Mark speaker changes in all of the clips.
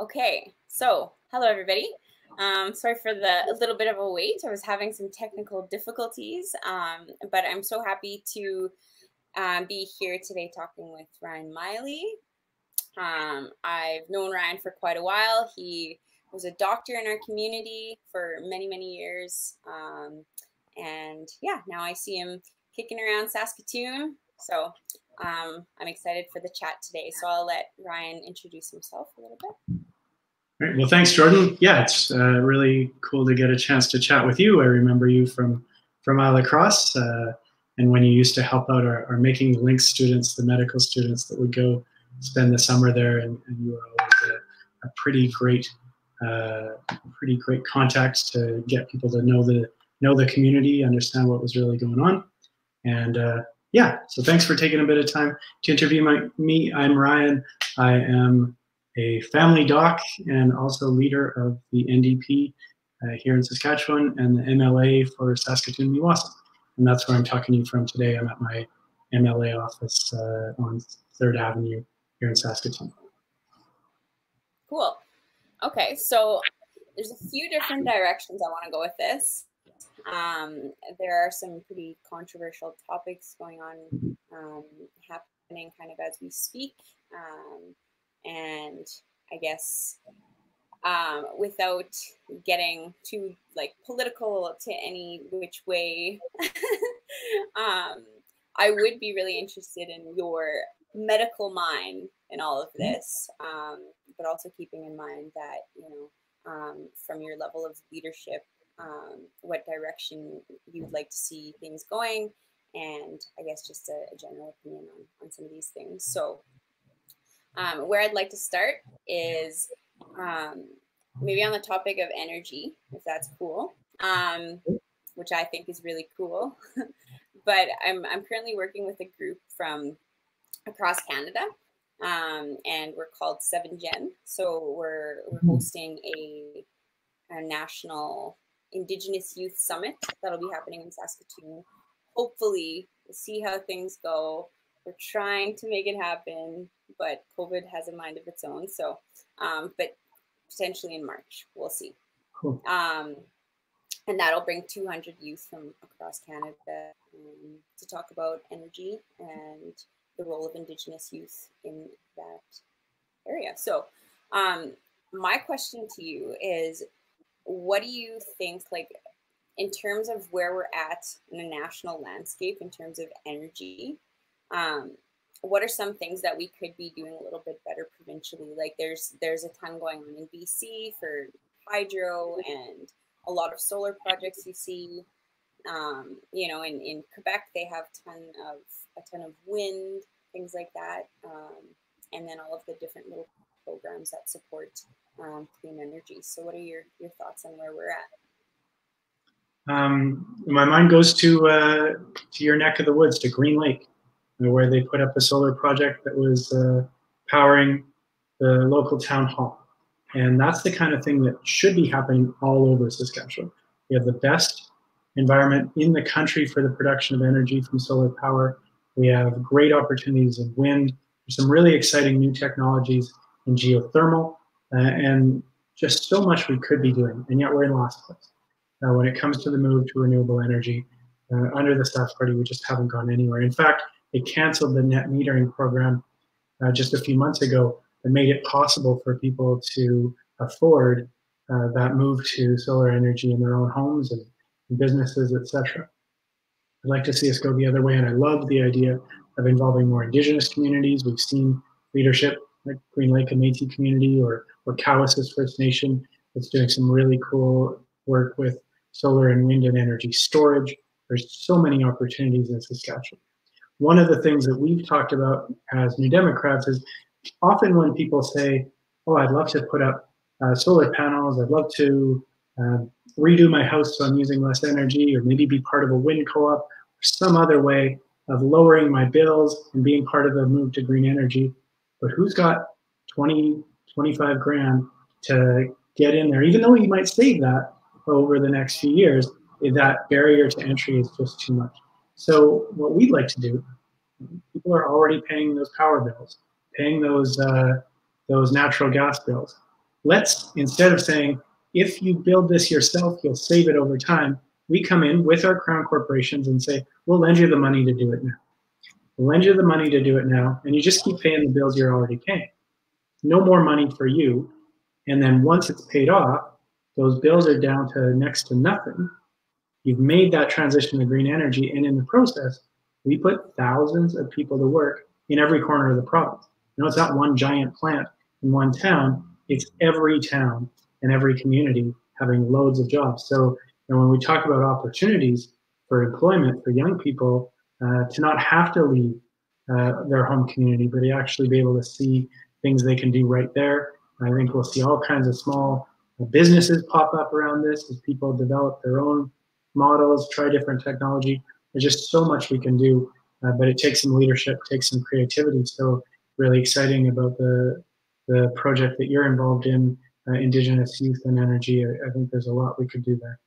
Speaker 1: Okay, so hello everybody. Um, sorry for the a little bit of a wait. I was having some technical difficulties, um, but I'm so happy to um, be here today talking with Ryan Meili. Um, I've known Ryan for quite a while. He was a doctor in our community for many, many years. Um, and yeah, now I see him kicking around Saskatoon. So um, I'm excited for the chat today. So I'll let Ryan introduce himself a little bit.
Speaker 2: All right. Well, thanks, Jordan. Yeah, it's uh, really cool to get a chance to chat with you. I remember you from from Isle Cross, uh, and when you used to help out our, our Making the Link students, the medical students that would go spend the summer there, and, and you were always a, a pretty great, uh, pretty great contact to get people to know the know the community, understand what was really going on, and uh, yeah. So thanks for taking a bit of time to interview my, me. I'm Ryan. I am a family doc and also leader of the NDP uh, here in Saskatchewan and the MLA for Saskatoon Meewasin. And that's where I'm talking to you from today. I'm at my MLA office uh, on 3rd Avenue here in Saskatoon.
Speaker 1: Cool. Okay, so there's a few different directions I want to go with this. Um, there are some pretty controversial topics going on, um, happening kind of as we speak. Um, and I guess um, without getting too like political to any which way, um, I would be really interested in your medical mind in all of mm-hmm. this, um, but also keeping in mind that you know um, from your level of leadership, um, what direction you'd like to see things going, and I guess just a, a general opinion on, on some of these things. So um, where I'd like to start is um, maybe on the topic of energy, if that's cool, um, which I think is really cool. but I'm, I'm currently working with a group from across Canada, um, and we're called Seven Gen. So we're, we're hmm. hosting a, a national Indigenous Youth Summit that'll be happening in Saskatoon. Hopefully, we'll see how things go. We're trying to make it happen but COVID has a mind of its own. So, um, but potentially in March, we'll see. Cool. Um, and that'll bring 200 youth from across Canada um, to talk about energy and the role of Indigenous youth in that area. So, um, my question to you is what do you think, like, in terms of where we're at in a national landscape, in terms of energy? Um, what are some things that we could be doing a little bit better provincially? Like there's there's a ton going on in BC for hydro and a lot of solar projects you see. Um, you know, in, in Quebec they have ton of a ton of wind, things like that. Um, and then all of the different little programs that support um, clean energy. So what are your, your thoughts on where we're at?
Speaker 2: Um, my mind goes to uh, to your neck of the woods, to Green Lake where they put up a solar project that was uh, powering the local town hall. And that's the kind of thing that should be happening all over Saskatchewan. We have the best environment in the country for the production of energy from solar power. We have great opportunities in wind. There's some really exciting new technologies in geothermal, uh, and just so much we could be doing. And yet we're in last place. Uh, when it comes to the move to renewable energy, uh, under the Sask Party, we just haven't gone anywhere. In fact, they canceled the net metering program uh, just a few months ago that made it possible for people to afford uh, that move to solar energy in their own homes and, and businesses, etc. I'd like to see us go the other way, and I love the idea of involving more Indigenous communities. We've seen leadership like Green Lake and Métis community or, or Cowessess First Nation that's doing some really cool work with solar and wind and energy storage. There's so many opportunities in Saskatchewan one of the things that we've talked about as New Democrats is often when people say, "Oh, I'd love to put up uh, solar panels. I'd love to uh, redo my house so I'm using less energy, or maybe be part of a wind co-op, or some other way of lowering my bills and being part of the move to green energy." But who's got 20, 25 grand to get in there? Even though you might save that over the next few years, that barrier to entry is just too much. So what we'd like to do, people are already paying those power bills, paying those uh, those natural gas bills. let's, instead of saying, if you build this yourself, you'll save it over time, we come in with our crown corporations and say, we'll lend you the money to do it now. We'll lend you the money to do it now, and you just keep paying the bills you're already paying. No more money for you. And then once it's paid off, those bills are down to next to nothing. You've made that transition to green energy, and in the process, we put thousands of people to work in every corner of the province. You know, it's not one giant plant in one town, it's every town and every community having loads of jobs. So and when we talk about opportunities for employment for young people, uh, to not have to leave uh, their home community, but to actually be able to see things they can do right there. I think we'll see all kinds of small businesses pop up around this as people develop their own models, try different technology. There's just so much we can do, uh, but it takes some leadership, takes some creativity. So really exciting about the the project that you're involved in, uh, Indigenous Youth and Energy. I, I think there's a lot we could do there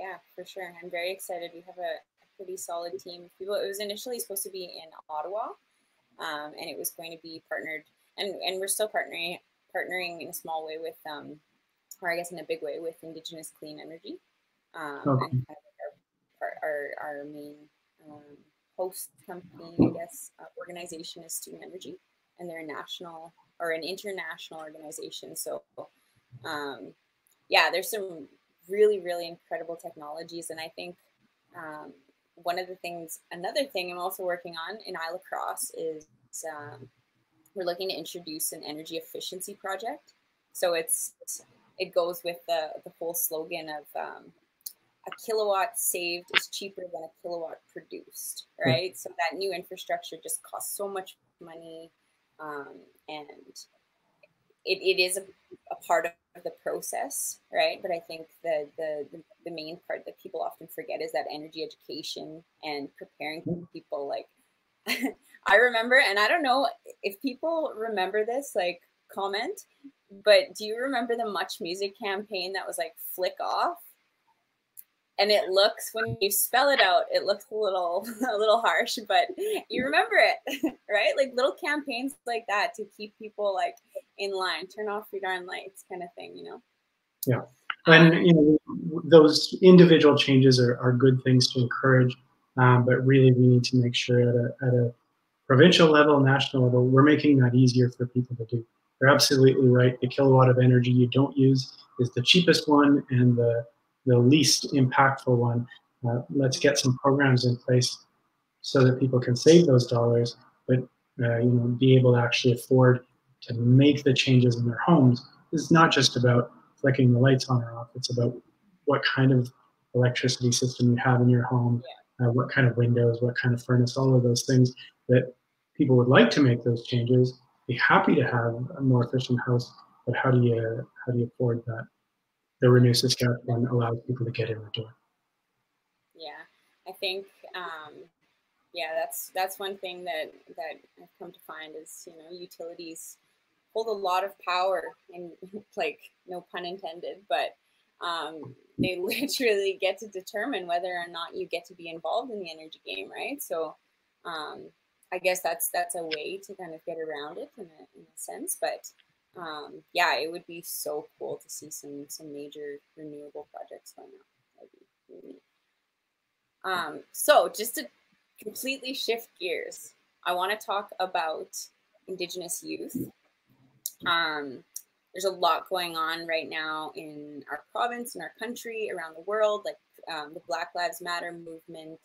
Speaker 1: yeah, for sure. I'm very excited. We have a, pretty solid team people. It was initially supposed to be in Ottawa, um, and it was going to be partnered, and and we're still partnering partnering in a small way with, um, or I guess in a big way with Indigenous Clean Energy, um, okay. our, our our main um, host company, I guess, uh, organization is Student Energy, and they're a national or an international organization. So, um, yeah, there's some really, really incredible technologies. And I think um, one of the things, another thing I'm also working on in Île-à-la-Crosse is um, we're looking to introduce an energy efficiency project. So it's it goes with the, the whole slogan of um, a kilowatt saved is cheaper than a kilowatt produced, hmm. right? So that new infrastructure just costs so much money, um, and it, it is a, a part of the process, right? But I think the, the the main part that people often forget is that energy education and preparing mm-hmm. people. Like, I remember, and I don't know if people remember this, like comment, but do you remember the Much Music campaign that was like flick off? And it looks when you spell it out it looks a little a little harsh but you remember it right? Like little campaigns like that to keep people like in line turn off your darn lights kind of thing you know?
Speaker 2: Yeah. And you know those individual changes are, are good things to encourage um, but really we need to make sure at a, at a provincial level national level we're making that easier for people to do. You're absolutely right. The kilowatt of energy you don't use is the cheapest one and the the least impactful one. Uh, let's get some programs in place so that people can save those dollars, but uh, you know, be able to actually afford to make the changes in their homes. It's not just about flicking the lights on or off. It's about what kind of electricity system you have in your home, uh, what kind of windows, what kind of furnace, all of those things that people would like to make those changes, be happy to have a more efficient house, but how do you how do you afford that? The Renew Saskatchewan allows people to get in the door.
Speaker 1: Yeah, I think um, yeah, that's that's one thing that that I've come to find is you know utilities hold a lot of power and like no pun intended, but um, they literally get to determine whether or not you get to be involved in the energy game, right? So um, I guess that's that's a way to kind of get around it in a, in a sense, but um, yeah, it would be so cool to see some some major renewable projects going on. That'd be really neat. Um, so just to completely shift gears, I want to talk about Indigenous youth. Um, there's a lot going on right now in our province, in our country, around the world, like um, the Black Lives Matter movement,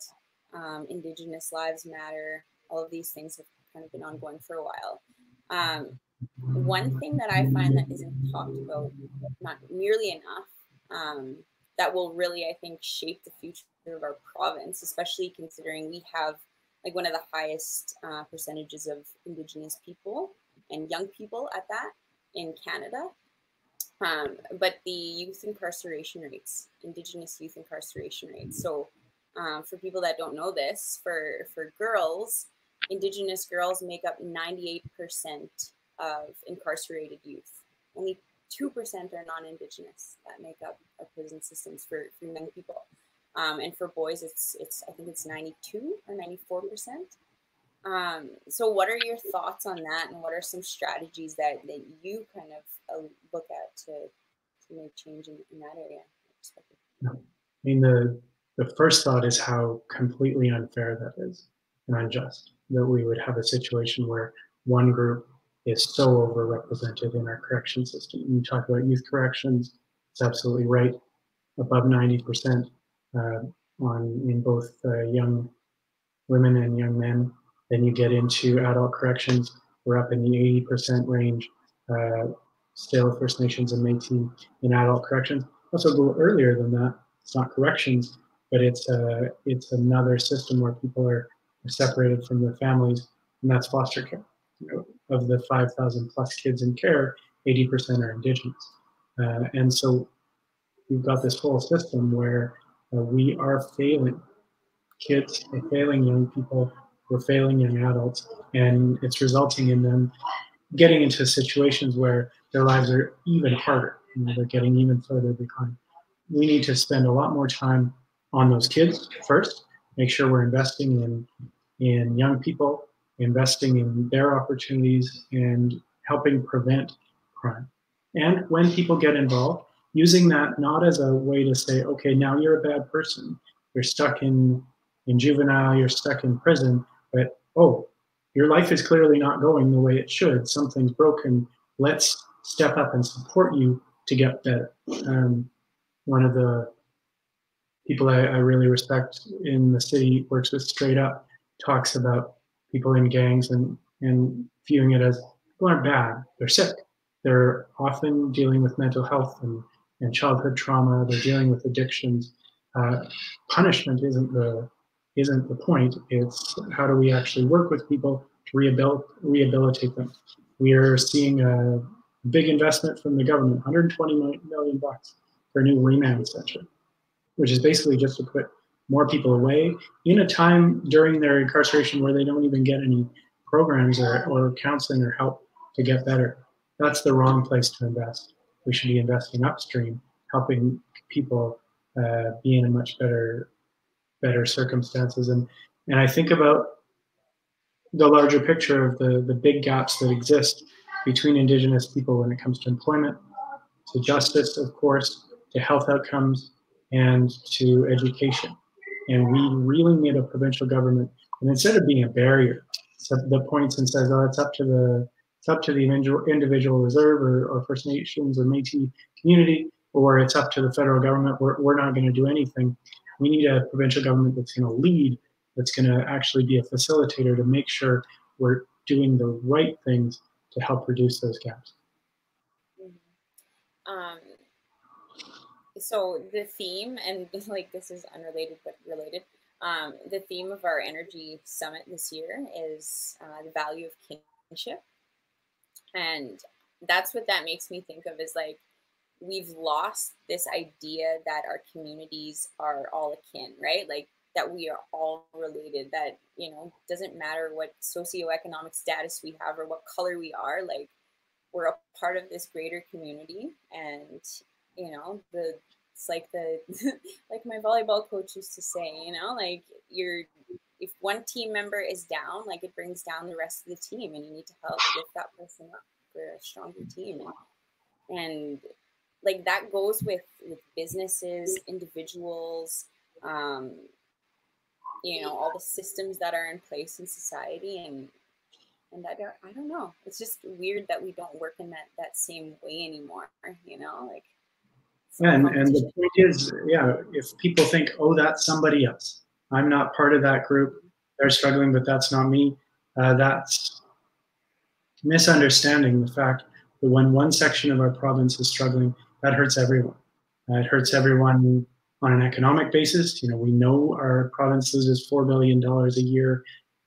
Speaker 1: um, Indigenous Lives Matter. All of these things have kind of been ongoing for a while. Um, one thing that I find that isn't talked about not nearly enough um, that will really, I think, shape the future of our province, especially considering we have like one of the highest uh, percentages of Indigenous people and young people at that in Canada. Um, but the youth incarceration rates, Indigenous youth incarceration rates. So, um, for people that don't know this, for for girls, Indigenous girls make up ninety eight percent of incarcerated youth. Only 2% are non-indigenous that make up our prison systems for, for young people. Um, and for boys, it's, it's, I think it's 92 or 94%. Um, so what are your thoughts on that and what are some strategies that, that you kind of uh, look at to, to make change in, in that area?
Speaker 2: I mean, the, the first thought is how completely unfair that is and unjust that we would have a situation where one group is so overrepresented in our correction system. You talk about youth corrections, it's absolutely right, above 90% uh, on in both uh, young women and young men. Then you get into adult corrections, we're up in the 80% range, uh, still First Nations and Métis in adult corrections. Also a little earlier than that, it's not corrections, but it's, uh, it's another system where people are separated from their families, and that's foster care. Of the 5,000 plus kids in care, 80% are Indigenous. Uh, and so we've got this whole system where uh, we are failing kids, we're failing young people, we're failing young adults, and it's resulting in them getting into situations where their lives are even harder. You know, they're getting even further behind. We need to spend a lot more time on those kids first, make sure we're investing in in young people, investing in their opportunities, and helping prevent crime. And when people get involved, using that not as a way to say, okay, now you're a bad person, you're stuck in, in juvenile, you're stuck in prison, but oh, your life is clearly not going the way it should. Something's broken. Let's step up and support you to get better. Um, one of the people I, I, really respect in the city works with STR8 UP talks about people in gangs and, and viewing it as people aren't bad, they're sick. They're often dealing with mental health and, and childhood trauma, they're dealing with addictions. Uh, punishment isn't the isn't the point. It's how do we actually work with people to rehabil- rehabilitate them. We are seeing a big investment from the government, 120 million bucks for a new remand center, which is basically just to put more people away in a time during their incarceration where they don't even get any programs or, or counseling or help to get better. That's the wrong place to invest. We should be investing upstream, helping people uh, be in a much better better circumstances. And and I think about the larger picture of the, the big gaps that exist between Indigenous people when it comes to employment, to justice, of course, to health outcomes, and to education. And we really need a provincial government. And instead of being a barrier, that points and says, "Oh, it's up to the it's up to the individual reserve or, or First Nations or Métis community, or it's up to the federal government. We're, we're not going to do anything." We need a provincial government that's going to lead, that's going to actually be a facilitator to make sure we're doing the right things to help reduce those gaps.
Speaker 1: Mm-hmm. Um, so the theme, and like this is unrelated but related. Um, the theme of our energy summit this year is uh, the value of kinship, and that's what that makes me think of is like we've lost this idea that our communities are all akin, right? Like that we are all related. That you know doesn't matter what socioeconomic status we have or what color we are. Like we're a part of this greater community, and you know the it's like the like my volleyball coach used to say you know like you're if one team member is down like it brings down the rest of the team and you need to help lift that person up for a stronger team and, and like that goes with with businesses individuals um you know all the systems that are in place in society and and I don't I don't know. It's just weird that we don't work in that that same way anymore. You know, like
Speaker 2: and, and the point is, yeah, if people think, oh, that's somebody else, I'm not part of that group, they're struggling, but that's not me, uh, that's misunderstanding the fact that when one section of our province is struggling, that hurts everyone. Uh, it hurts everyone on an economic basis. You know, we know our province loses $4 billion a year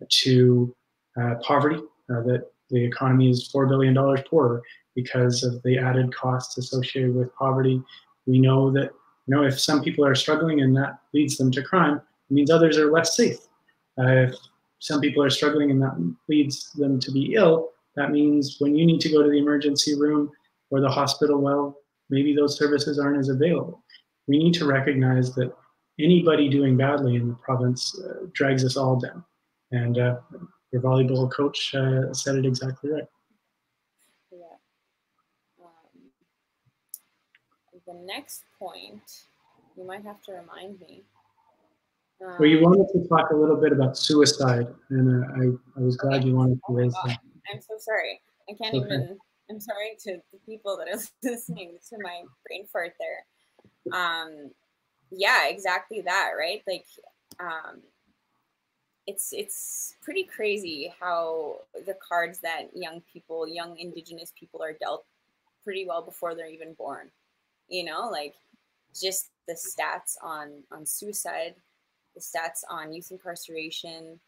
Speaker 2: to uh, poverty, uh, that the economy is $4 billion poorer because of the added costs associated with poverty we know that you know if some people are struggling and that leads them to crime, it means others are less safe. Uh, if some people are struggling and that leads them to be ill, that means when you need to go to the emergency room or the hospital, well, maybe those services aren't as available. We need to recognize that anybody doing badly in the province uh, drags us all down. And uh, your volleyball coach uh, said it exactly right.
Speaker 1: Yeah. Um, the next point, you might have to remind me.
Speaker 2: Um, well, you wanted to talk a little bit about suicide, and uh, I, I was glad okay. you wanted to oh raise that.
Speaker 1: I'm so sorry. I can't okay. even. I'm sorry to the people that are listening to my brain fart there. Um, yeah, exactly that, right? Like, um, it's it's pretty crazy how the cards that young people, young indigenous people are dealt pretty well before they're even born. You know, like just the stats on on suicide, the stats on youth incarceration,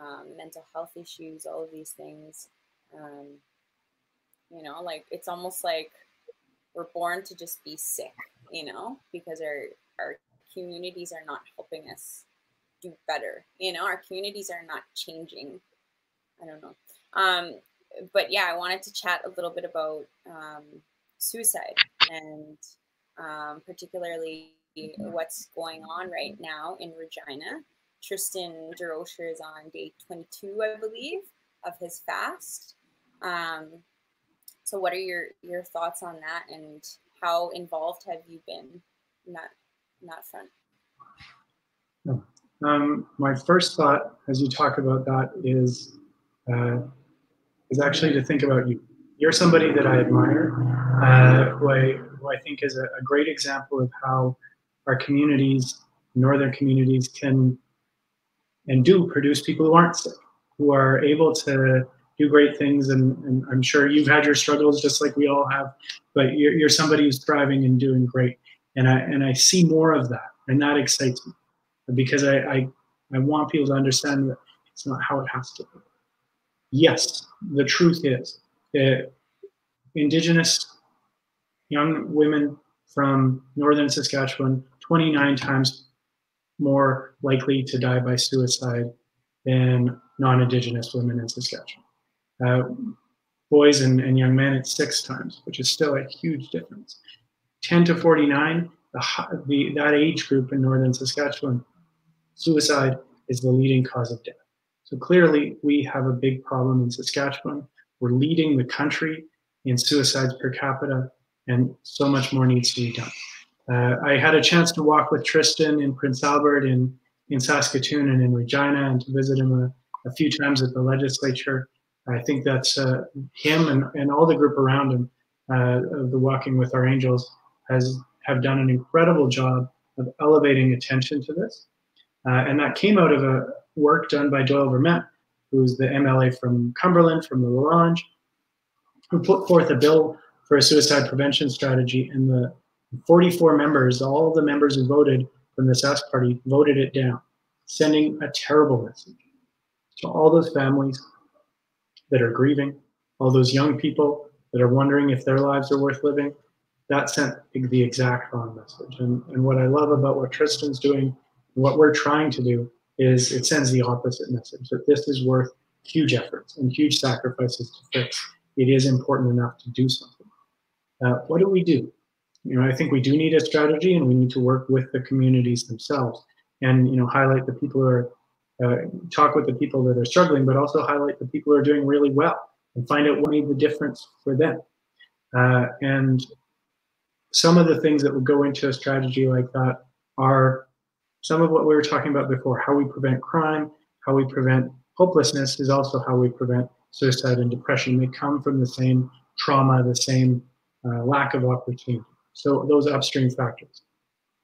Speaker 1: um, mental health issues, all of these things. Um, you know, like it's almost like we're born to just be sick, you know, because our our communities are not helping us do better. You know, our communities are not changing. I don't know. Um, but yeah, I wanted to chat a little bit about um, suicide and um, particularly what's going on right now in Regina. Tristen Durocher is on day 22, I believe, of his fast. Um, so, what are your your thoughts on that, and how involved have you been in that in that front?
Speaker 2: Um, my first thought, as you talk about that, is uh, is actually to think about you. You're somebody that I admire, uh, who, I, who I think is a, a great example of how our communities, northern communities, can and do produce people who aren't sick, who are able to do great things. And, and I'm sure you've had your struggles just like we all have, but you're, you're somebody who's thriving and doing great. And I, and I see more of that, and that excites me because I, I, I want people to understand that it's not how it has to be. Yes, the truth is that Indigenous young women from northern Saskatchewan, 29 times more likely to die by suicide than non-Indigenous women in Saskatchewan. Uh, boys and, and young men, it's six times, which is still a huge difference. 10 to 49, the, the, that age group in northern Saskatchewan suicide is the leading cause of death. So clearly, we have a big problem in Saskatchewan. We're leading the country in suicides per capita, and so much more needs to be done. Uh, I had a chance to walk with Tristen in Prince Albert, in, in Saskatoon, and in Regina, and to visit him a, a few times at the legislature. I think that's uh, him and, and all the group around him, uh, the Walking with Our Angels, has have done an incredible job of elevating attention to this. Uh, and that came out of a work done by Doyle Vermette, who's the MLA from Cumberland, from the La who put forth a bill for a suicide prevention strategy. And the 44 members, all the members who voted from the Sask Party, voted it down, sending a terrible message to all those families that are grieving, all those young people that are wondering if their lives are worth living. That sent the exact wrong message. And, and what I love about what Tristen's doing what we're trying to do is it sends the opposite message that this is worth huge efforts and huge sacrifices to fix. It is important enough to do something. Uh, what do we do? You know, I think we do need a strategy, and we need to work with the communities themselves, and you know, highlight the people who are uh, talk with the people that are struggling, but also highlight the people who are doing really well, and find out what made the difference for them. Uh, and some of the things that would go into a strategy like that are some of what we were talking about before, how we prevent crime, how we prevent hopelessness is also how we prevent suicide and depression. They come from the same trauma, the same uh, lack of opportunity. So those upstream factors.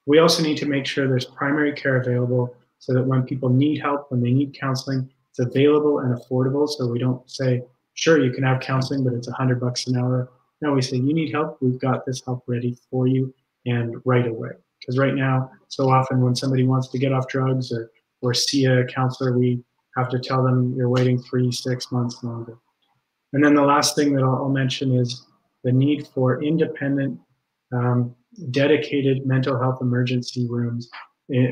Speaker 2: We also need to make sure there's primary care available so that when people need help, when they need counseling, it's available and affordable. So we don't say, sure, you can have counseling, but it's a hundred bucks an hour. No, we say, you need help. We've got this help ready for you and right away. Because right now, so often when somebody wants to get off drugs or, or see a counselor, we have to tell them you're waiting three, six months longer. And then the last thing that I'll, I'll mention is the need for independent, um, dedicated mental health emergency rooms,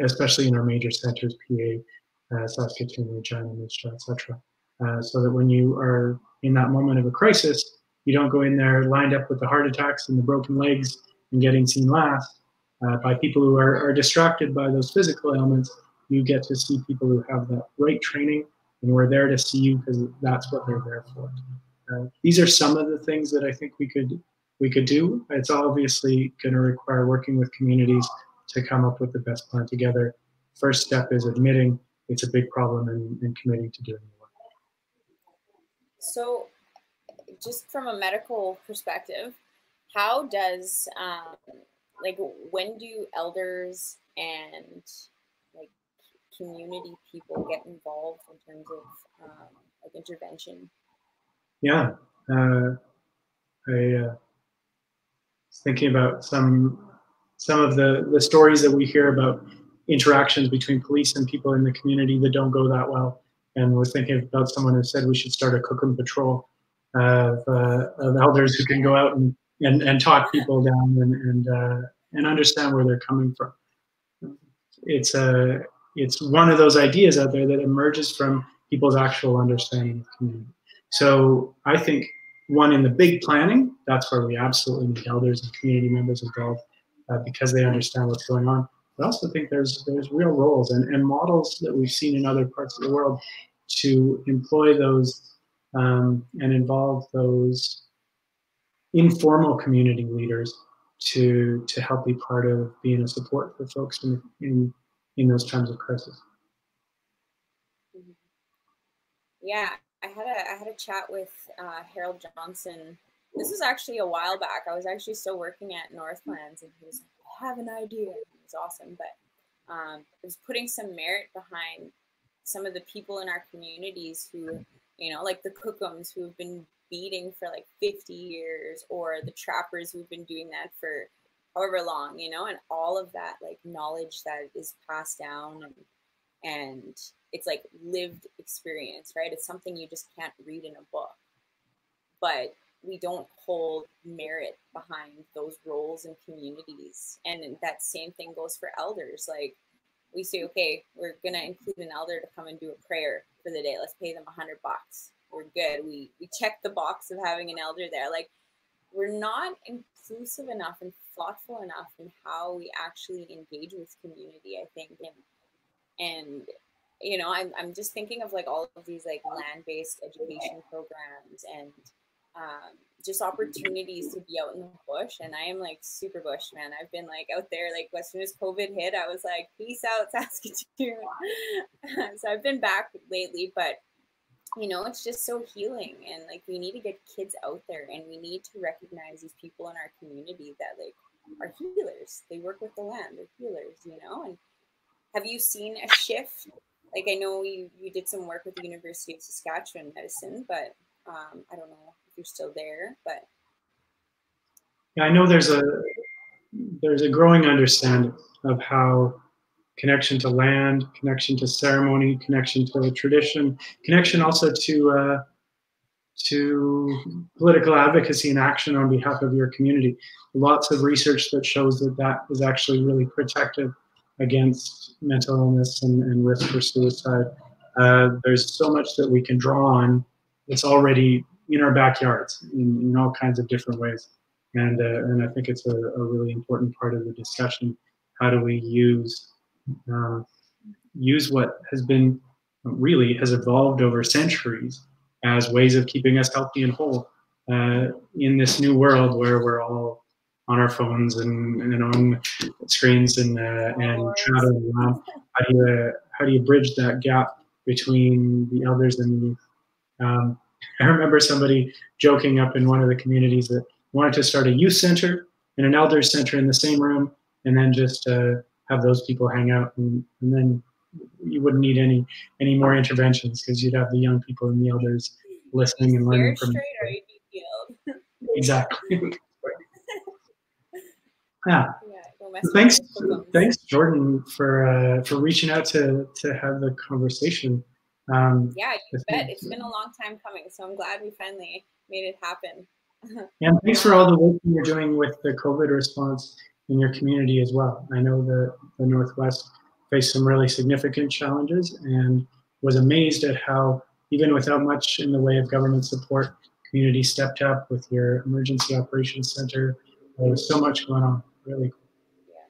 Speaker 2: especially in our major centers, PA, uh, Saskatoon, Regina, Jaw, etc. Uh, so that when you are in that moment of a crisis, you don't go in there lined up with the heart attacks and the broken legs and getting seen last uh, by people who are, are distracted by those physical ailments, you get to see people who have that right training and we're there to see you because that's what they're there for. Uh, these are some of the things that I think we could we could do. It's obviously going to require working with communities to come up with the best plan together. First step is admitting it's a big problem and, and committing to doing more.
Speaker 1: So, just from a medical perspective, how does um, like when do elders and like community people get involved in terms of um, like intervention?
Speaker 2: Yeah, uh, I uh, was thinking about some some of the the stories that we hear about interactions between police and people in the community that don't go that well. And was thinking about someone who said we should start a kokum patrol of, uh, of elders who can go out and, and, and talk people down and, and, uh, and understand where they're coming from. It's, a, it's one of those ideas out there that emerges from people's actual understanding of community. So I think one in the big planning, that's where we absolutely need elders and community members involved uh, because they understand what's going on. I also think there's there's real roles and, and models that we've seen in other parts of the world to employ those um, and involve those informal community leaders to to help be part of being a support for folks in in, in those times of crisis.
Speaker 1: Yeah, I had a I had a chat with uh, Harold Johnson. This was actually a while back. I was actually still working at Northlands, and he was like, "I have an idea." It was awesome, but um, it was putting some merit behind some of the people in our communities who, you know, like the Kokums who have been beading for like 50 years, or the trappers who've been doing that for however long, you know, and all of that like knowledge that is passed down and and it's like lived experience, right? It's something you just can't read in a book. But we don't hold merit behind those roles and communities. And that same thing goes for elders. Like we say, okay, we're gonna include an elder to come and do a prayer for the day. Let's pay them a hundred bucks. We're good. We we check the box of having an elder there. Like we're not inclusive enough and thoughtful enough in how we actually engage with community, I think. And and you know, I'm I'm just thinking of like all of these like land-based education programs and um, just opportunities to be out in the bush. And I am like super bush, man. I've been like out there, like as soon as COVID hit, I was like, peace out, Saskatoon. so I've been back lately, but you know, it's just so healing. And like, we need to get kids out there and we need to recognize these people in our community that like are healers. They work with the land, they're healers, you know? And have you seen a shift? Like, I know you, you did some work with the University of Saskatchewan Medicine, but um, I don't know if you're still there, but
Speaker 2: yeah, I know there's a there's a growing understanding of how connection to land, connection to ceremony, connection to tradition, connection also to uh, to political advocacy and action on behalf of your community. Lots of research that shows that that is actually really protective against mental illness and, and risk for suicide. Uh, there's so much that we can draw on. It's already in our backyards in, in all kinds of different ways. And, uh, and I think it's a, a, really important part of the discussion. How do we use, uh, use what has been really has evolved over centuries as ways of keeping us healthy and whole uh, in this new world where we're all on our phones and, and on screens and uh, and traveling around. How do you how do you bridge that gap between the elders and the youth? Um, I remember somebody joking up in one of the communities that wanted to start a youth center and an elders center in the same room, and then just uh, have those people hang out, and, and then you wouldn't need any any more interventions because you'd have the young people and the elders listening and learning from. exactly. yeah. thanks, thanks, Jordan, for uh, for reaching out to to have the conversation.
Speaker 1: Um, yeah, you bet. It's been a long time coming, so I'm glad we finally made it happen.
Speaker 2: yeah, and thanks for all the work you're doing with the COVID response in your community as well. I know that the Northwest faced some really significant challenges and was amazed at how, even without much in the way of government support, community stepped up with your emergency operations center. There was so much going on. Really cool.
Speaker 1: yeah,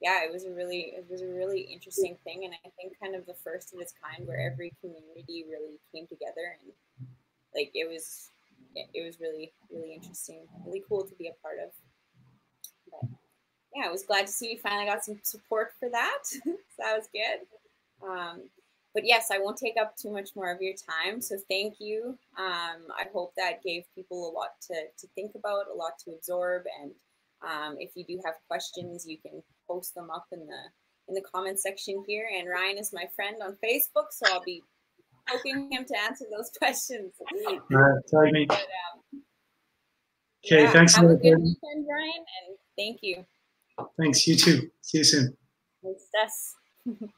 Speaker 1: yeah, it was a really it was a really interesting thing, and I think kind of the first of its kind where every community really came together and like it was it was really really interesting, really cool to be a part of. But yeah, I was glad to see we finally got some support for that. so that was good. Um, but yes, I won't take up too much more of your time. So thank you. Um, I hope that gave people a lot to, to think about, a lot to absorb. And um, if you do have questions, you can post them up in the in the comment section here. And Ryan is my friend on Facebook, so I'll be hoping him to answer those questions.
Speaker 2: Tell me. But, um, okay,
Speaker 1: yeah,
Speaker 2: thanks.
Speaker 1: Have a good weekend, Ryan, and thank you.
Speaker 2: Thanks. You too. See you soon.
Speaker 1: Thanks, Tess.